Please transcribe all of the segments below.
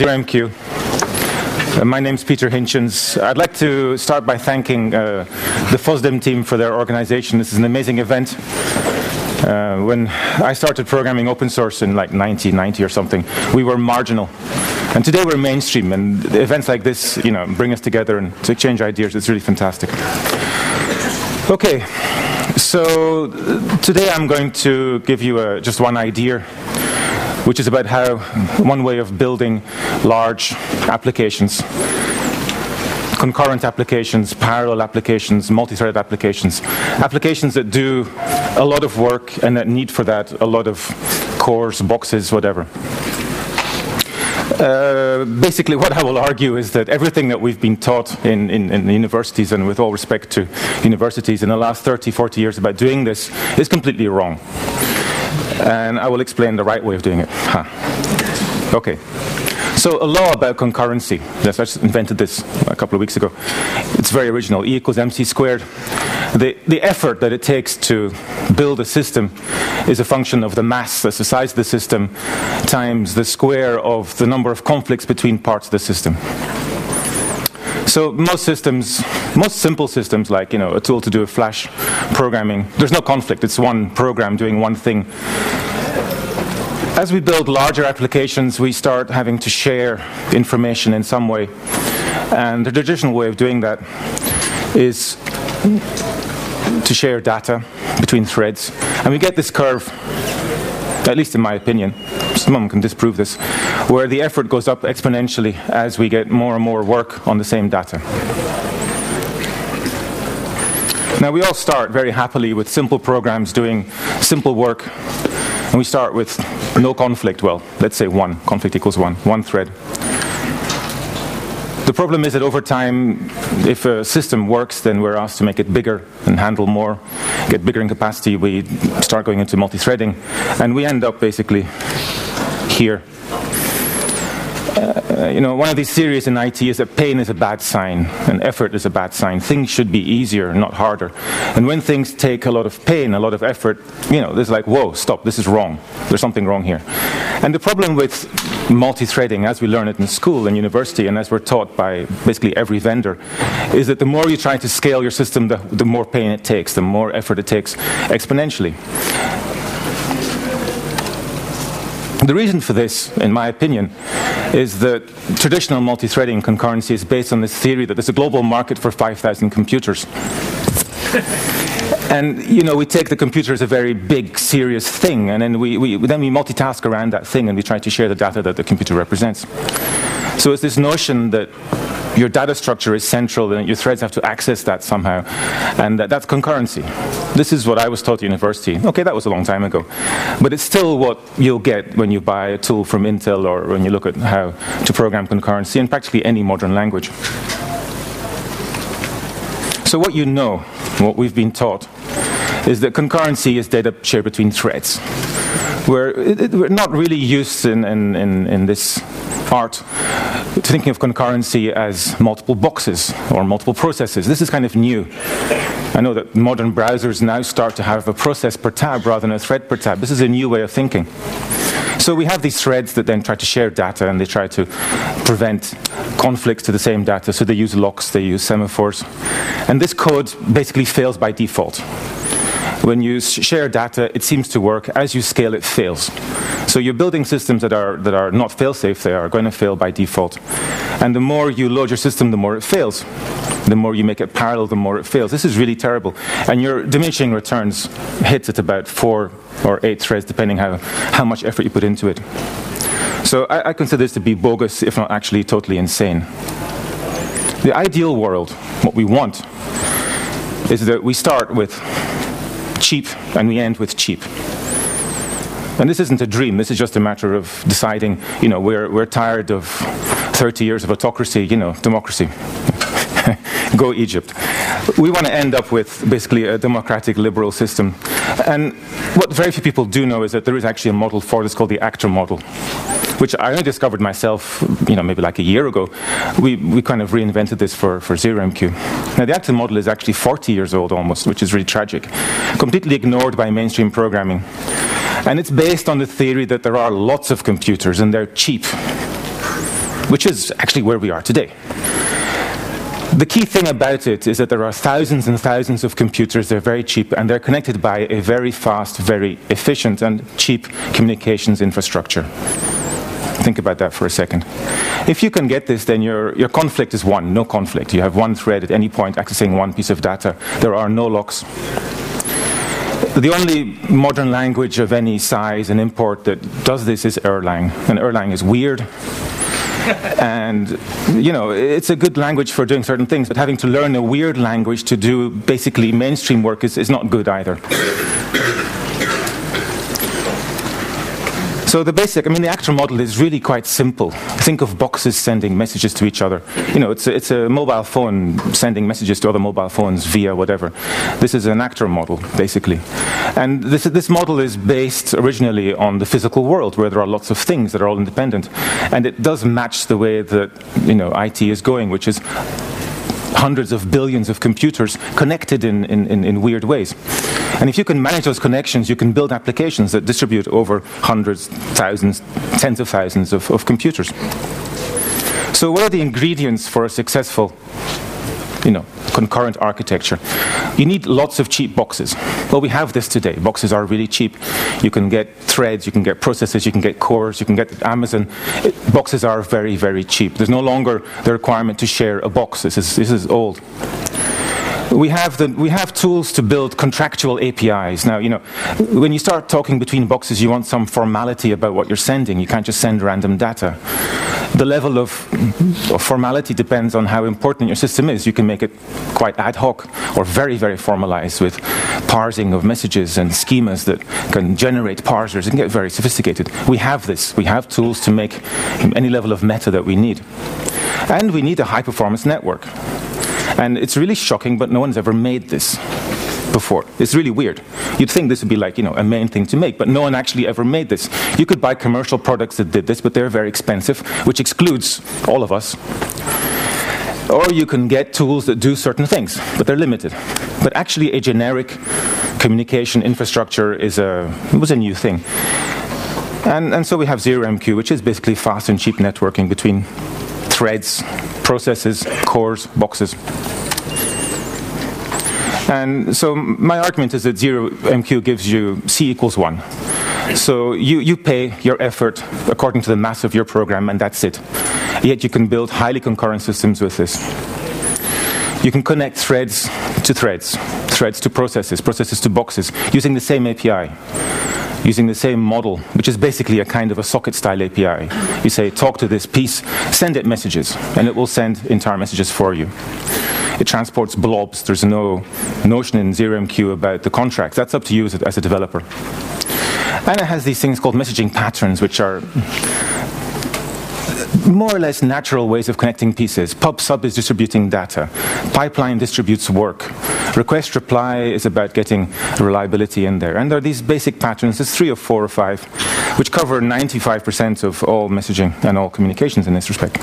ZeroMQ. Uh, my name's Pieter Hintjens. I'd like to start by thanking uh, the FOSDEM team for their organization. This is an amazing event. Uh, when I started programming open source in like 1990 or something, we were marginal. And today we're mainstream, and events like this, you know, bring us together and to exchange ideas. It's really fantastic. Okay, so today I'm going to give you a, just one idea which is about how one way of building large applications concurrent applications, parallel applications, multi-threaded applications, applications that do a lot of work and that need for that a lot of cores, boxes, whatever. Uh, basically, what I will argue is that everything that we've been taught in, in, in, universities, and with all respect to universities, in the last 30, 40 years about doing this, is completely wrong and I will explain the right way of doing it. Huh. Okay. So a law about concurrency. Yes, I just invented this a couple of weeks ago. It's very original. E equals mc squared. The, the effort that it takes to build a system is a function of the mass, that's the size of the system, times the square of the number of conflicts between parts of the system. So most systems, most simple systems like you know a tool to do a flash programming, there's no conflict. It's one program doing one thing. As we build larger applications, we start having to share information in some way. And the traditional way of doing that is to share data between threads. And we get this curve at least in my opinion, someone can disprove this, where the effort goes up exponentially as we get more and more work on the same data. Now, we all start very happily with simple programs doing simple work, and we start with no conflict. Well, let's say one, conflict equals one, one thread. The problem is that over time, if a system works, then we're asked to make it bigger and handle more, get bigger in capacity. We start going into multi-threading, and we end up basically here. Uh, you know, one of these theories in IT is that pain is a bad sign and effort is a bad sign. Things should be easier, not harder. And when things take a lot of pain, a lot of effort, you know, there's like, whoa, stop, this is wrong. There's something wrong here. And the problem with multi-threading, as we learn it in school and university, and as we're taught by basically every vendor, is that the more you try to scale your system, the, the more pain it takes, the more effort it takes exponentially. The reason for this, in my opinion, is that traditional multi-threading concurrency is based on this theory that there's a global market for 5,000 computers. And you know, we take the computer as a very big, serious thing, and then we, we, then we multitask around that thing, and we try to share the data that the computer represents. So it's this notion that your data structure is central and your threads have to access that somehow. And that, that's concurrency. This is what I was taught at university. Okay, that was a long time ago. But it's still what you'll get when you buy a tool from Intel or when you look at how to program concurrency in practically any modern language. So what you know, what we've been taught, is that concurrency is data shared between threads. We're, it, we're not really used in, in, in, in this art thinking of concurrency as multiple boxes or multiple processes. This is kind of new. I know that modern browsers now start to have a process per tab rather than a thread per tab. This is a new way of thinking. So we have these threads that then try to share data and they try to prevent conflicts to the same data. So they use locks, they use semaphores. And this code basically fails by default. When you share data, it seems to work. As you scale, it fails. So you're building systems that are, that are not fail-safe. They are going to fail by default. And the more you load your system, the more it fails. The more you make it parallel, the more it fails. This is really terrible. And your diminishing returns hits at about four or eight threads, depending how, how much effort you put into it. So I, I consider this to be bogus, if not actually totally insane. The ideal world, what we want, is that we start with cheap and we end with cheap. And this isn't a dream, this is just a matter of deciding, you know, we're, we're tired of 30 years of autocracy, you know, democracy. Go Egypt. We want to end up with basically a democratic liberal system. And what very few people do know is that there is actually a model for this called the actor model which I only discovered myself, you know, maybe like a year ago. We, we kind of reinvented this for, for ZeroMQ. Now, the actor model is actually 40 years old almost, which is really tragic. Completely ignored by mainstream programming. And it's based on the theory that there are lots of computers and they're cheap. which is actually where we are today. The key thing about it is that there are thousands and thousands of computers, they're very cheap, and they're connected by a very fast, very efficient, and cheap communications infrastructure. Think about that for a second. If you can get this, then your, your conflict is one, no conflict. You have one thread at any point accessing one piece of data. There are no locks. The only modern language of any size and import that does this is Erlang. And Erlang is weird. and, you know, it's a good language for doing certain things, but having to learn a weird language to do basically mainstream work is, is not good either. So the basic, I mean, the actor model is really quite simple. Think of boxes sending messages to each other. You know, it's a, it's a mobile phone sending messages to other mobile phones via whatever. This is an actor model, basically. And this, this model is based originally on the physical world, where there are lots of things that are all independent. And it does match the way that, you know, IT is going, which is hundreds of billions of computers connected in, in, in, weird ways. And if you can manage those connections, you can build applications that distribute over hundreds, thousands, tens of thousands of, of computers. So what are the ingredients for a successful you know, concurrent architecture. You need lots of cheap boxes. Well, we have this today. Boxes are really cheap. You can get threads, you can get processes, you can get cores, you can get Amazon. It, boxes are very, very cheap. There's no longer the requirement to share a box. This is, this is old we have, the, we have tools to build contractual APIs. Now, you know, when you start talking between boxes, you want some formality about what you're sending. You can't just send random data the level of, of, formality depends on how important your system is. You can make it quite ad hoc or very, very formalized with parsing of messages and schemas that can generate parsers and get very sophisticated. We have this. We have tools to make any level of meta that we need. And we need a high performance network. And it's really shocking, but no one's ever made this before. It's really weird. You'd think this would be like, you know, a main thing to make, but no one actually ever made this. You could buy commercial products that did this, but they're very expensive, which excludes all of us. Or you can get tools that do certain things, but they're limited. But actually, a generic communication infrastructure is a, was a new thing. And, and so we have ZeroMQ, which is basically fast and cheap networking between threads, processes, cores, boxes. And so my argument is that zero MQ gives you C equals one. So you, you pay your effort according to the mass of your program, and that's it. Yet you can build highly concurrent systems with this. You can connect threads to threads, threads to processes, processes to boxes, using the same API using the same model, which is basically a kind of a socket style API. You say, talk to this piece, send it messages, and it will send entire messages for you. It transports blobs. There's no notion in ZeroMQ about the contracts. That's up to you as a, as a developer. And it has these things called messaging patterns, which are more or less natural ways of connecting pieces. Pub sub is distributing data. Pipeline distributes work. Request reply is about getting reliability in there. And there are these basic patterns, there's three or four or five, which cover 95% of all messaging and all communications in this respect.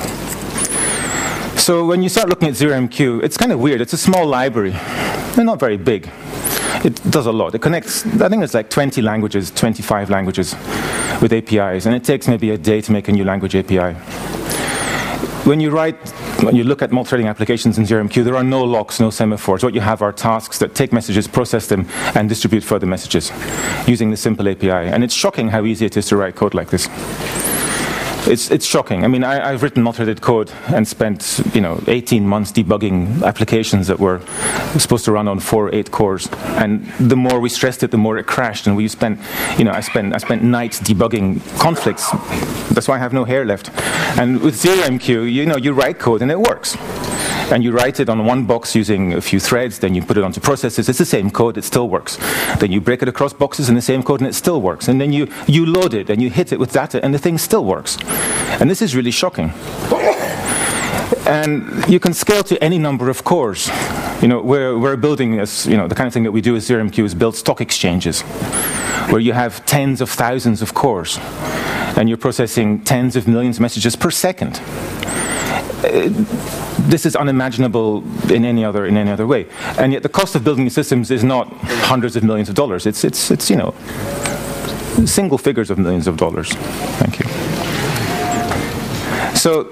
So when you start looking at ZeroMQ, it's kind of weird. It's a small library. They're not very big. It does a lot. It connects, I think it's like 20 languages, 25 languages with APIs, and it takes maybe a day to make a new language API. When you write, when you look at multi-threading applications in ZeroMQ, there are no locks, no semaphores. What you have are tasks that take messages, process them, and distribute further messages using the simple API. And it's shocking how easy it is to write code like this it's, it's shocking. I mean, I, have written multi-threaded code and spent, you know, 18 months debugging applications that were supposed to run on four, eight cores. And the more we stressed it, the more it crashed. And we spent, you know, I spent, I spent nights debugging conflicts. That's why I have no hair left. And with ZeroMQ, you know, you write code and it works and you write it on one box using a few threads, then you put it onto processes, it's the same code, it still works. Then you break it across boxes in the same code and it still works. And then you, you load it and you hit it with data and the thing still works. And this is really shocking. And you can scale to any number of cores. You know, we're, we're building this, you know, the kind of thing that we do with ZeroMQ is build stock exchanges, where you have tens of thousands of cores, and you're processing tens of millions of messages per second. Uh, this is unimaginable in any other in any other way. And yet, the cost of building these systems is not hundreds of millions of dollars. It's it's it's you know single figures of millions of dollars. Thank you. So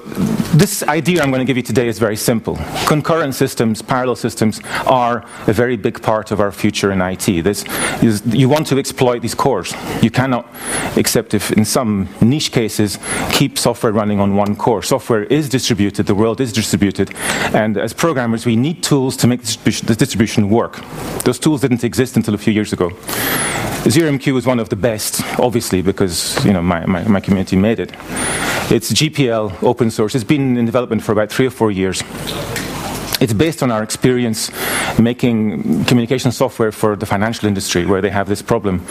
this idea I'm going to give you today is very simple. Concurrent systems, parallel systems, are a very big part of our future in IT. This is, you want to exploit these cores. You cannot, except if in some niche cases, keep software running on one core. Software is distributed, the world is distributed, and as programmers, we need tools to make distribution, distribution work. Those tools didn't exist until a few years ago. ZeroMQ is one of the best, obviously, because you know my, my, my community made it. It's GPL, open source. It's been in development for about three or four years. It's based on our experience making communication software for the financial industry, where they have this problem.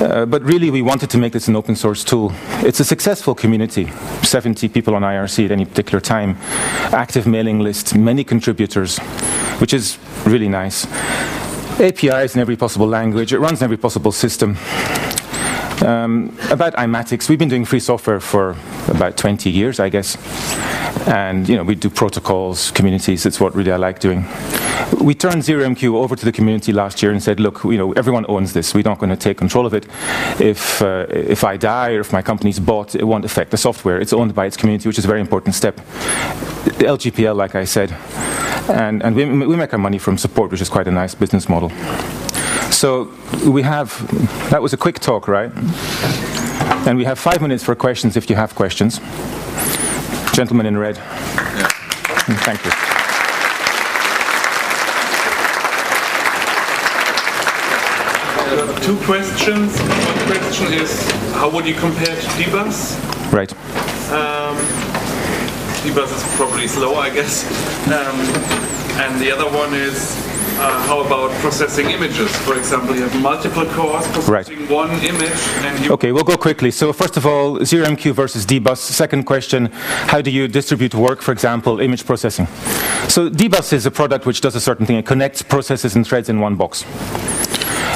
Uh, but really, we wanted to make this an open source tool. It's a successful community 70 people on IRC at any particular time, active mailing list, many contributors, which is really nice. APIs in every possible language, it runs in every possible system. Um, about iMatix, we've been doing free software for about 20 years, I guess. And you know, we do protocols, communities. It's what really I like doing. We turned ZeroMQ over to the community last year and said, look, you know, everyone owns this. We're not going to take control of it. If uh, if I die or if my company's bought, it won't affect the software. It's owned by its community, which is a very important step. The LGPL, like I said, and and we, we make our money from support, which is quite a nice business model. So we have, that was a quick talk, right? And we have five minutes for questions if you have questions. Gentleman in red. Yeah. Thank you. Two questions. One question is, how would you compare to DBus? Right. Um, DBus is probably slower, I guess. Um, and the other one is, uh, how about processing images? For example, you have multiple cores processing right. one image. And okay, we'll go quickly. So first of all, ZeroMQ versus DBus. Second question, how do you distribute work, for example, image processing? So DBus is a product which does a certain thing. It connects processes and threads in one box.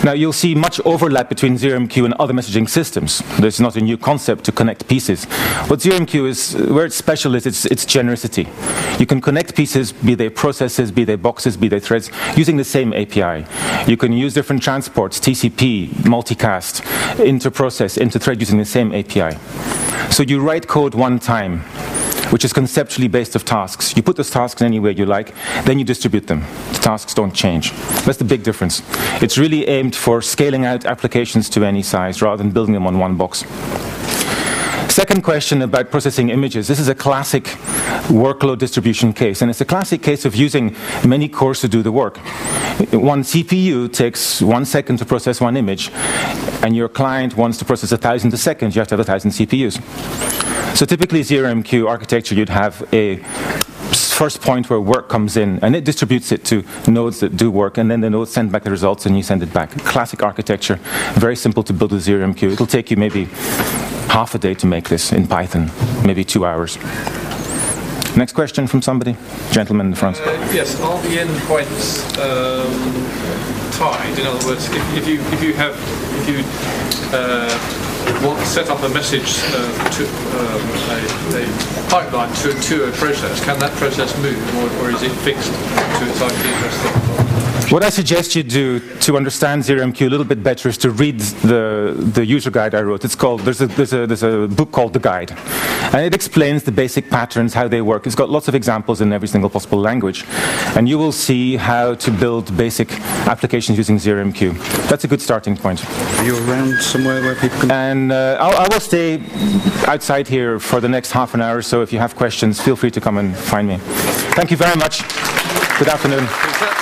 Now, you'll see much overlap between ZeroMQ and other messaging systems. There's not a new concept to connect pieces. What ZeroMQ is, where it's special is its, its genericity. You can connect pieces, be they processes, be they boxes, be they threads, using the same API. You can use different transports, TCP, multicast, interprocess, interthread using the same API. So you write code one time which is conceptually based of tasks. You put those tasks anywhere you like, then you distribute them. The tasks don't change. That's the big difference. It's really aimed for scaling out applications to any size rather than building them on one box. Second question about processing images. This is a classic workload distribution case, and it's a classic case of using many cores to do the work. One CPU takes one second to process one image, and your client wants to process a thousand a second, you have to have a thousand CPUs. So typically ZeroMQ architecture, you'd have a first point where work comes in, and it distributes it to nodes that do work, and then the nodes send back the results, and you send it back. Classic architecture, very simple to build with ZeroMQ. It'll take you maybe half a day to make this in Python, maybe two hours. Next question from somebody? Gentleman in the front. Uh, yes, are the endpoints um, tied? In other words, if, if, you if you have if you uh, to set up a message uh, to um, a, a, pipeline to, to a process, can that process move, or, or is it fixed to its IP address? What I suggest you do to understand ZeroMQ a little bit better is to read the, the user guide I wrote. It's called, there's a, there's, a, there's a book called The Guide. And it explains the basic patterns, how they work. It's got lots of examples in every single possible language. And you will see how to build basic applications using ZeroMQ. That's a good starting point. Are you around somewhere where people can... And uh, I'll, I will stay outside here for the next half an hour, so if you have questions, feel free to come and find me. Thank you very much. Good afternoon.